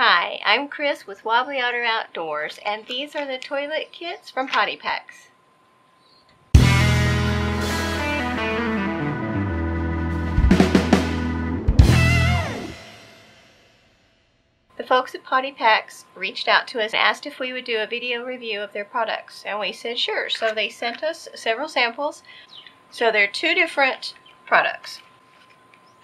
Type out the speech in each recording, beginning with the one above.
Hi, I'm Chris with Wobbly Otter Outdoors, and these are the toilet kits from Potty Packs. The folks at Potty Packs reached out to us and asked if we would do a video review of their products, and we said sure. So they sent us several samples. So there are two different products.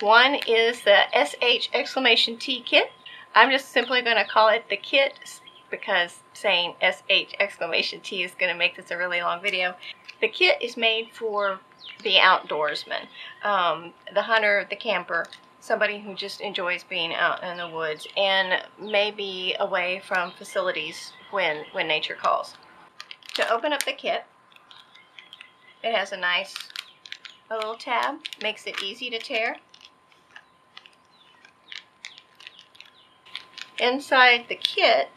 One is the SH exclamation T kit. I'm just simply going to call it the kit because saying SH exclamation T is going to make this a really long video. The kit is made for the outdoorsman, um, the hunter, the camper, somebody who just enjoys being out in the woods and maybe away from facilities when, when nature calls. To open up the kit, it has a nice a little tab, makes it easy to tear. Inside the kit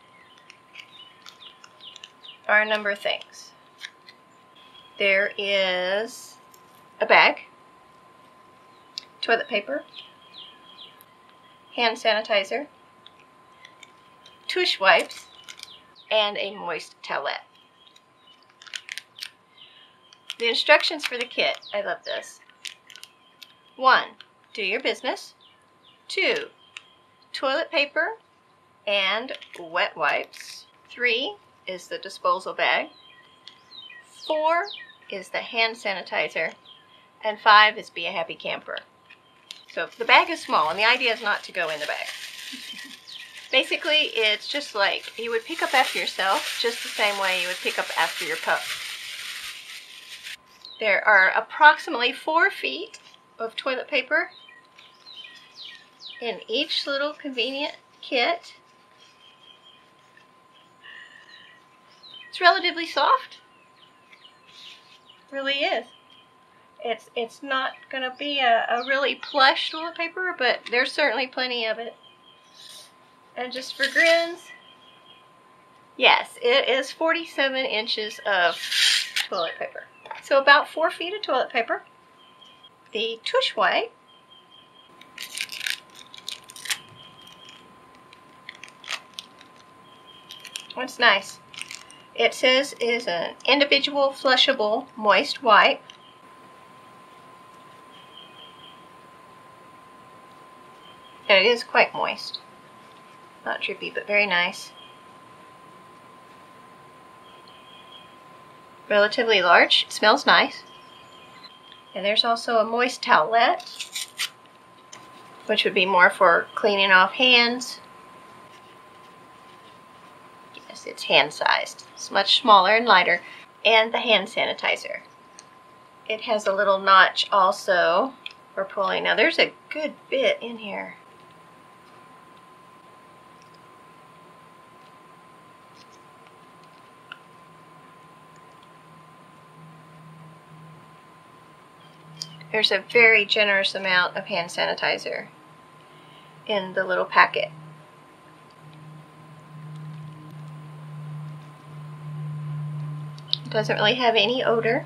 are a number of things. There is a bag, toilet paper, hand sanitizer, tush wipes, and a moist towelette. The instructions for the kit, I love this. One, do your business. Two, toilet paper and wet wipes. Three is the disposal bag. Four is the hand sanitizer. And five is be a happy camper. So the bag is small, and the idea is not to go in the bag. Basically, it's just like you would pick up after yourself, just the same way you would pick up after your pup. There are approximately four feet of toilet paper in each little convenient kit. It's relatively soft. really is. It's it's not going to be a, a really plush toilet paper, but there's certainly plenty of it. And just for grins, yes, it is 47 inches of toilet paper. So about four feet of toilet paper. The tush wipe. What's nice. It says is an individual flushable moist wipe. And it is quite moist. Not drippy, but very nice. relatively large. It smells nice. And there's also a moist towelette, which would be more for cleaning off hands. Yes, it's hand-sized. Much smaller and lighter. And the hand sanitizer. It has a little notch also for pulling. Now there's a good bit in here. There's a very generous amount of hand sanitizer in the little packet. It doesn't really have any odor.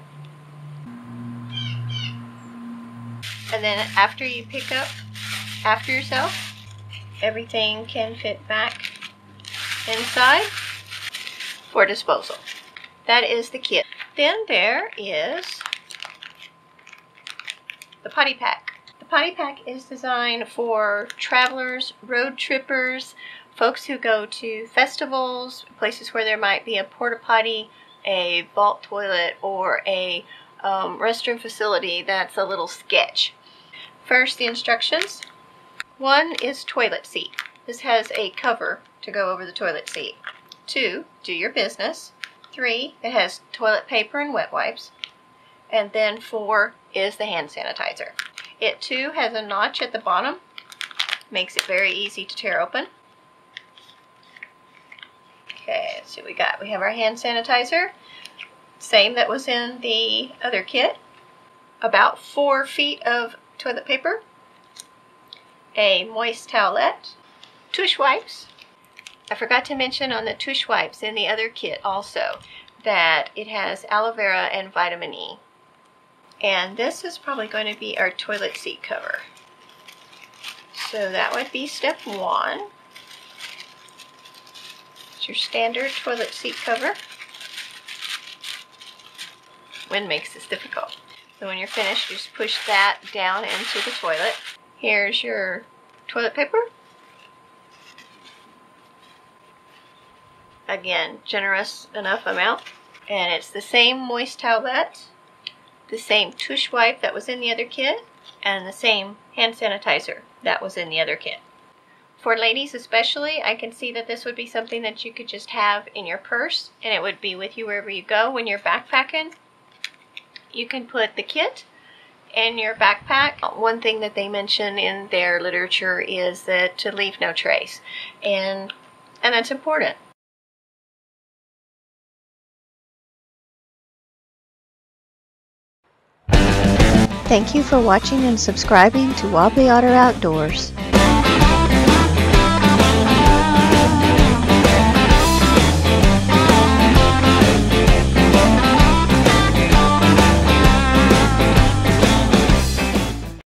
And then after you pick up after yourself, everything can fit back inside for disposal. That is the kit. Then there is the Potty Pack. The Potty Pack is designed for travelers, road trippers, folks who go to festivals, places where there might be a porta potty, a vault toilet, or a um, restroom facility that's a little sketch. First, the instructions. One is toilet seat. This has a cover to go over the toilet seat. Two, do your business. Three, it has toilet paper and wet wipes. And then four is the hand sanitizer. It too has a notch at the bottom. Makes it very easy to tear open. Okay, let's see what we got. We have our hand sanitizer. Same that was in the other kit. About four feet of toilet paper. A moist towelette. Tush wipes. I forgot to mention on the tush wipes in the other kit also that it has aloe vera and vitamin E. And this is probably going to be our toilet seat cover. So that would be step one. Your standard toilet seat cover. Wind makes this difficult. So when you're finished, just push that down into the toilet. Here's your toilet paper. Again, generous enough amount. And it's the same moist towelette, the same tush wipe that was in the other kit, and the same hand sanitizer that was in the other kit. For ladies especially, I can see that this would be something that you could just have in your purse and it would be with you wherever you go when you're backpacking. You can put the kit in your backpack. One thing that they mention in their literature is that to leave no trace. And and that's important. Thank you for watching and subscribing to Wobbly Otter Outdoors.